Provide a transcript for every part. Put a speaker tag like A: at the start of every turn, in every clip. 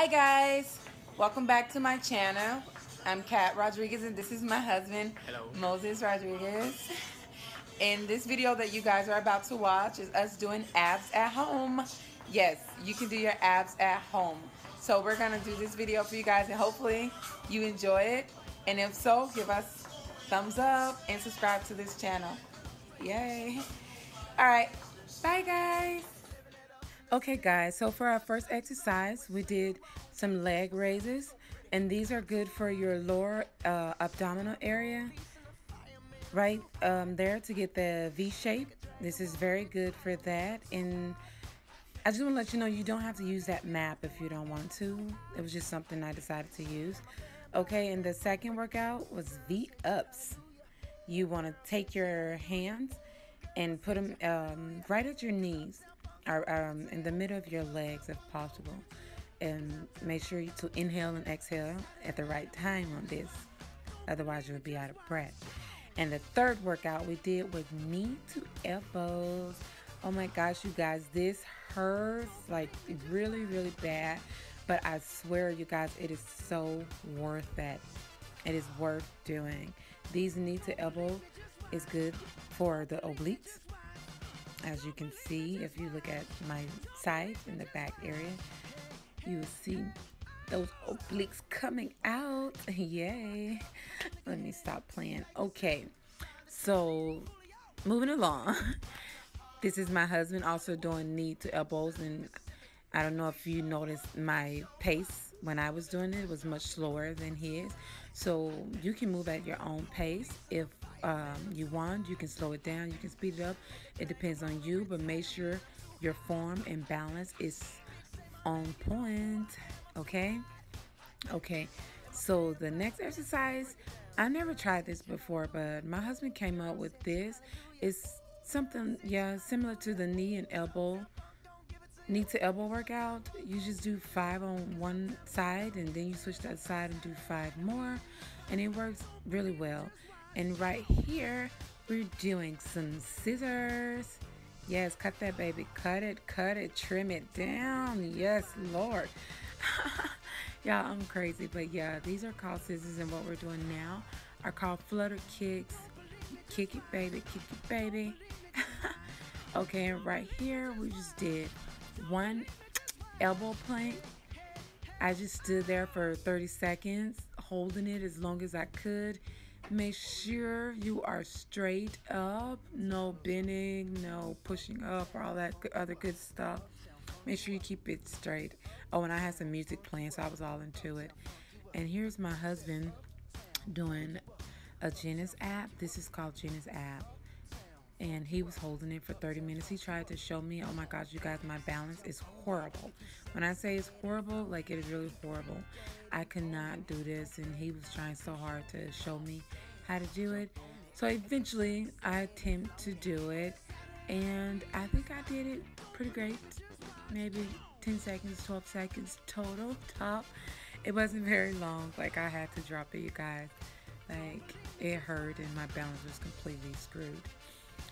A: Hi guys, welcome back to my channel. I'm Katt Rodriguez and this is my husband,
B: Hello.
A: Moses Rodriguez. In this video that you guys are about to watch is us doing abs at home. Yes, you can do your abs at home. So we're gonna do this video for you guys and hopefully you enjoy it. And if so, give us thumbs up and subscribe to this channel. Yay. All right, bye guys. Okay guys, so for our first exercise, we did some leg raises and these are good for your lower uh, abdominal area right um, there to get the V shape. This is very good for that. And I just want to let you know you don't have to use that map if you don't want to. It was just something I decided to use. Okay, and the second workout was V ups. You want to take your hands and put them um, right at your knees or um, in the middle of your legs if possible. And make sure you to inhale and exhale at the right time on this. Otherwise, you'll be out of breath. And the third workout we did was knee to elbows. Oh my gosh, you guys, this hurts like really, really bad. But I swear, you guys, it is so worth it. It is worth doing. These knee to elbow is good for the obliques as you can see, if you look at my side in the back area, you will see those obliques coming out. Yay. Let me stop playing. Okay, so moving along. This is my husband also doing knee to elbows and I don't know if you noticed my pace when I was doing it, it was much slower than his. So you can move at your own pace. If um, you want, you can slow it down, you can speed it up. It depends on you, but make sure your form and balance is on point. Okay? Okay. So the next exercise, I never tried this before, but my husband came up with this. It's something, yeah, similar to the knee and elbow knee to elbow workout, you just do five on one side and then you switch that side and do five more. And it works really well. And right here, we're doing some scissors. Yes, cut that baby. Cut it, cut it, trim it down. Yes, Lord. Y'all, I'm crazy. But yeah, these are called scissors. And what we're doing now are called flutter kicks. Kick it, baby. Kick it, baby. okay, and right here, we just did one elbow plank. I just stood there for 30 seconds, holding it as long as I could. Make sure you are straight up, no bending, no pushing up, or all that other good stuff. Make sure you keep it straight. Oh, and I had some music playing, so I was all into it. And here's my husband doing a Genesis app. This is called Genesis app and he was holding it for 30 minutes. He tried to show me, oh my gosh, you guys, my balance is horrible. When I say it's horrible, like it is really horrible. I cannot do this, and he was trying so hard to show me how to do it. So eventually, I attempt to do it, and I think I did it pretty great. Maybe 10 seconds, 12 seconds total top. It wasn't very long. Like I had to drop it, you guys. Like it hurt, and my balance was completely screwed.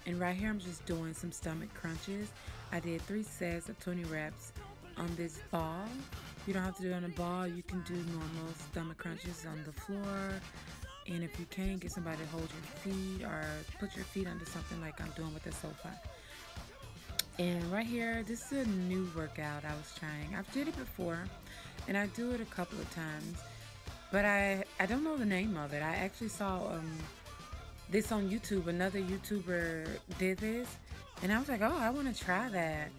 A: And right here, I'm just doing some stomach crunches. I did three sets of 20 reps on this ball. You don't have to do it on a ball. You can do normal stomach crunches on the floor. And if you can, get somebody to hold your feet or put your feet under something like I'm doing with the sofa. And right here, this is a new workout I was trying. I've did it before, and I do it a couple of times, but I I don't know the name of it. I actually saw um, this on YouTube. Another YouTuber did this, and I was like, oh, I want to try that.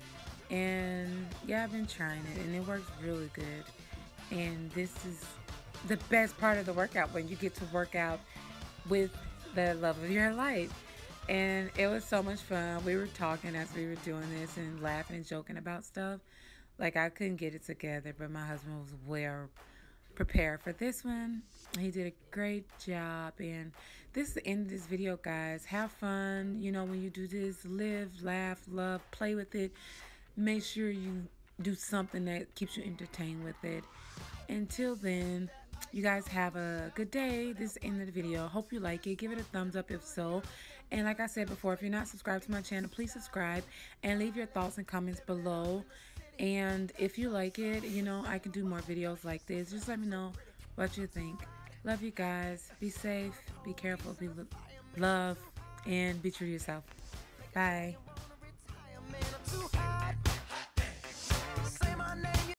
A: And yeah, I've been trying it, and it works really good. And this is the best part of the workout when you get to work out with the love of your life. And it was so much fun. We were talking as we were doing this and laughing and joking about stuff. Like I couldn't get it together, but my husband was well prepared for this one. He did a great job. And this is the end of this video, guys. Have fun. You know, when you do this, live, laugh, love, play with it. Make sure you do something that keeps you entertained with it. Until then, you guys have a good day. This is the end of the video. Hope you like it. Give it a thumbs up if so. And like I said before, if you're not subscribed to my channel, please subscribe and leave your thoughts and comments below. And if you like it, you know, I can do more videos like this. Just let me know what you think. Love you guys. Be safe. Be careful. Be love. And be true to yourself. Bye.